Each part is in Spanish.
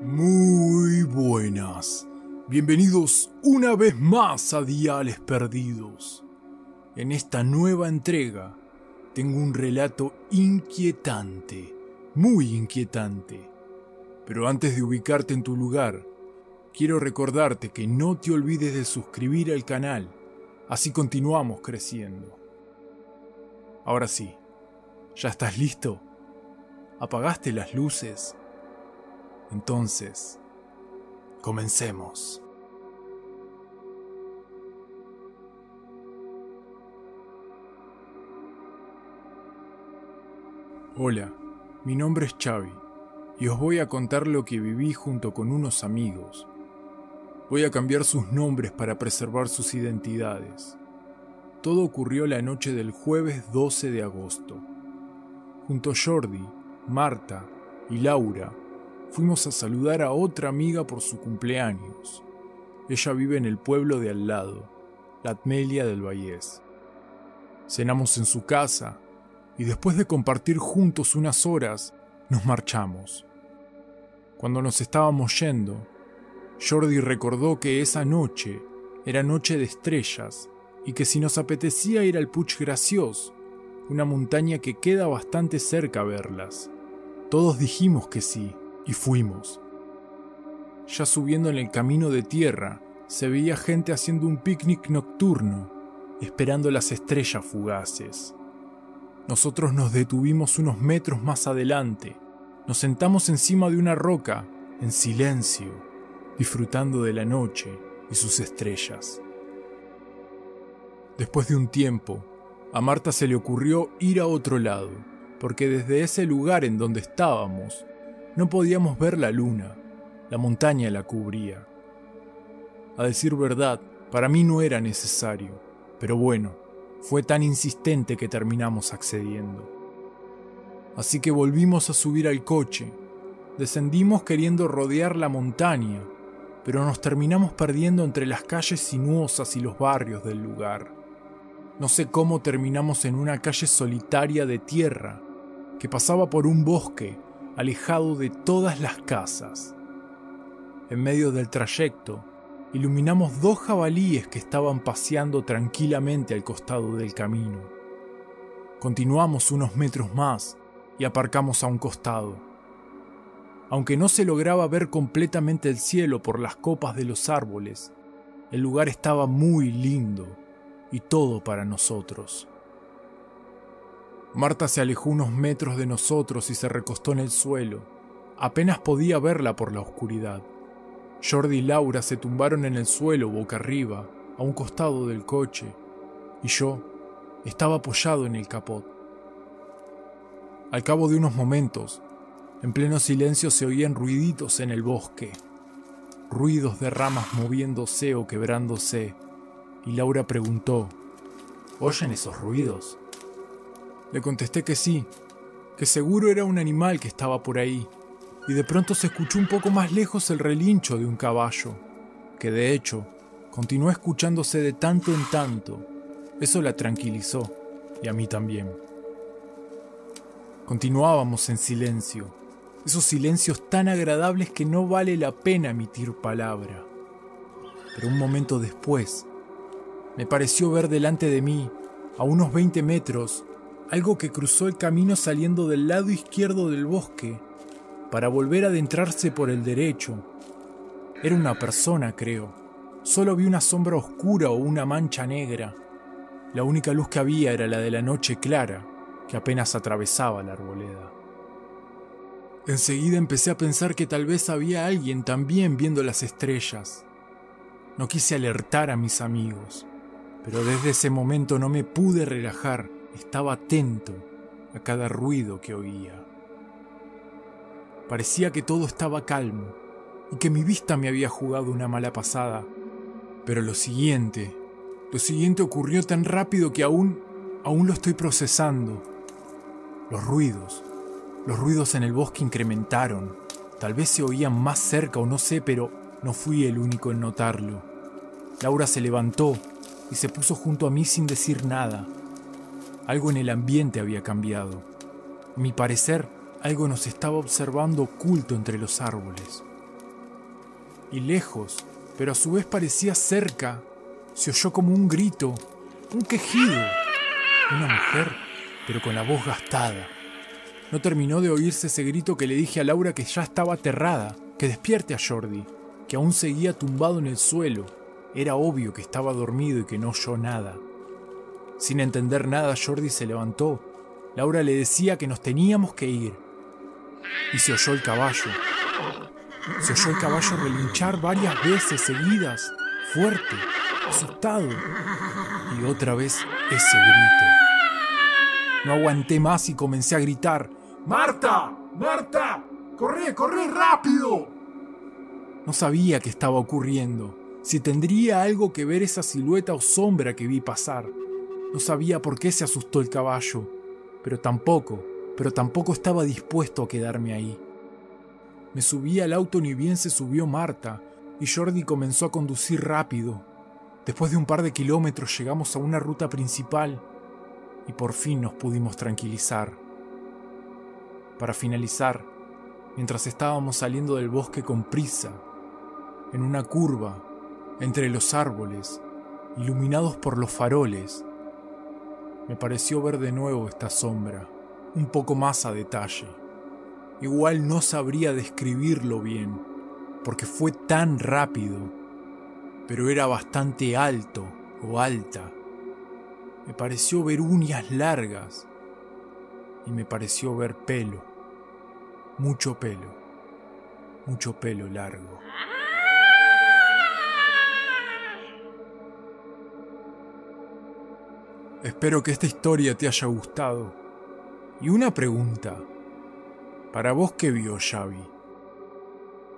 Muy buenas. Bienvenidos una vez más a Diales Perdidos. En esta nueva entrega tengo un relato inquietante, muy inquietante. Pero antes de ubicarte en tu lugar, quiero recordarte que no te olvides de suscribir al canal, así continuamos creciendo. Ahora sí, ¿ya estás listo? ¿Apagaste las luces? Entonces, comencemos. Hola, mi nombre es Xavi y os voy a contar lo que viví junto con unos amigos. Voy a cambiar sus nombres para preservar sus identidades. Todo ocurrió la noche del jueves 12 de agosto. Junto a Jordi, Marta y Laura, fuimos a saludar a otra amiga por su cumpleaños. Ella vive en el pueblo de al lado, la del Vallés. Cenamos en su casa y después de compartir juntos unas horas, nos marchamos. Cuando nos estábamos yendo, Jordi recordó que esa noche era noche de estrellas y que si nos apetecía ir al Puig Gracios, una montaña que queda bastante cerca a verlas. Todos dijimos que sí, y fuimos. Ya subiendo en el camino de tierra, se veía gente haciendo un picnic nocturno, esperando las estrellas fugaces. Nosotros nos detuvimos unos metros más adelante, nos sentamos encima de una roca, en silencio, disfrutando de la noche y sus estrellas. Después de un tiempo, a Marta se le ocurrió ir a otro lado, porque desde ese lugar en donde estábamos no podíamos ver la luna, la montaña la cubría. A decir verdad, para mí no era necesario, pero bueno, fue tan insistente que terminamos accediendo. Así que volvimos a subir al coche, descendimos queriendo rodear la montaña, pero nos terminamos perdiendo entre las calles sinuosas y los barrios del lugar. No sé cómo terminamos en una calle solitaria de tierra que pasaba por un bosque alejado de todas las casas. En medio del trayecto, iluminamos dos jabalíes que estaban paseando tranquilamente al costado del camino. Continuamos unos metros más y aparcamos a un costado. Aunque no se lograba ver completamente el cielo por las copas de los árboles, el lugar estaba muy lindo y todo para nosotros. Marta se alejó unos metros de nosotros y se recostó en el suelo. Apenas podía verla por la oscuridad. Jordi y Laura se tumbaron en el suelo boca arriba, a un costado del coche, y yo estaba apoyado en el capot. Al cabo de unos momentos, en pleno silencio se oían ruiditos en el bosque, ruidos de ramas moviéndose o quebrándose, y Laura preguntó, ¿Oyen esos ruidos? Le contesté que sí, que seguro era un animal que estaba por ahí, y de pronto se escuchó un poco más lejos el relincho de un caballo, que de hecho continuó escuchándose de tanto en tanto. Eso la tranquilizó, y a mí también. Continuábamos en silencio, esos silencios tan agradables que no vale la pena emitir palabra. Pero un momento después, me pareció ver delante de mí, a unos 20 metros, algo que cruzó el camino saliendo del lado izquierdo del bosque para volver a adentrarse por el derecho. Era una persona, creo. Solo vi una sombra oscura o una mancha negra. La única luz que había era la de la noche clara, que apenas atravesaba la arboleda. Enseguida empecé a pensar que tal vez había alguien también viendo las estrellas. No quise alertar a mis amigos, pero desde ese momento no me pude relajar estaba atento a cada ruido que oía. Parecía que todo estaba calmo y que mi vista me había jugado una mala pasada. Pero lo siguiente, lo siguiente ocurrió tan rápido que aún, aún lo estoy procesando. Los ruidos, los ruidos en el bosque incrementaron. Tal vez se oían más cerca o no sé, pero no fui el único en notarlo. Laura se levantó y se puso junto a mí sin decir nada. Algo en el ambiente había cambiado. A mi parecer, algo nos estaba observando oculto entre los árboles. Y lejos, pero a su vez parecía cerca, se oyó como un grito, un quejido. Una mujer, pero con la voz gastada. No terminó de oírse ese grito que le dije a Laura que ya estaba aterrada, que despierte a Jordi, que aún seguía tumbado en el suelo. Era obvio que estaba dormido y que no oyó nada. Sin entender nada, Jordi se levantó. Laura le decía que nos teníamos que ir. Y se oyó el caballo. Se oyó el caballo relinchar varias veces seguidas, fuerte, asustado. Y otra vez ese grito. No aguanté más y comencé a gritar. ¡Marta! ¡Marta! ¡Corre, corre rápido! No sabía qué estaba ocurriendo, si tendría algo que ver esa silueta o sombra que vi pasar. No sabía por qué se asustó el caballo, pero tampoco, pero tampoco estaba dispuesto a quedarme ahí. Me subí al auto ni bien se subió Marta, y Jordi comenzó a conducir rápido. Después de un par de kilómetros llegamos a una ruta principal y por fin nos pudimos tranquilizar. Para finalizar, mientras estábamos saliendo del bosque con prisa, en una curva, entre los árboles, iluminados por los faroles, me pareció ver de nuevo esta sombra, un poco más a detalle. Igual no sabría describirlo bien, porque fue tan rápido, pero era bastante alto o alta. Me pareció ver uñas largas y me pareció ver pelo, mucho pelo, mucho pelo largo. Espero que esta historia te haya gustado. Y una pregunta. ¿Para vos qué vio Xavi?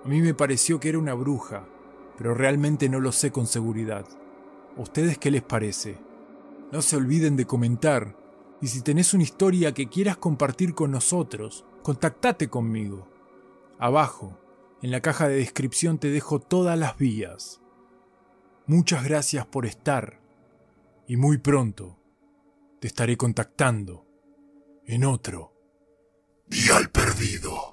A mí me pareció que era una bruja, pero realmente no lo sé con seguridad. ¿A ustedes qué les parece? No se olviden de comentar. Y si tenés una historia que quieras compartir con nosotros, contactate conmigo. Abajo, en la caja de descripción te dejo todas las vías. Muchas gracias por estar y muy pronto te estaré contactando en otro Dial Perdido.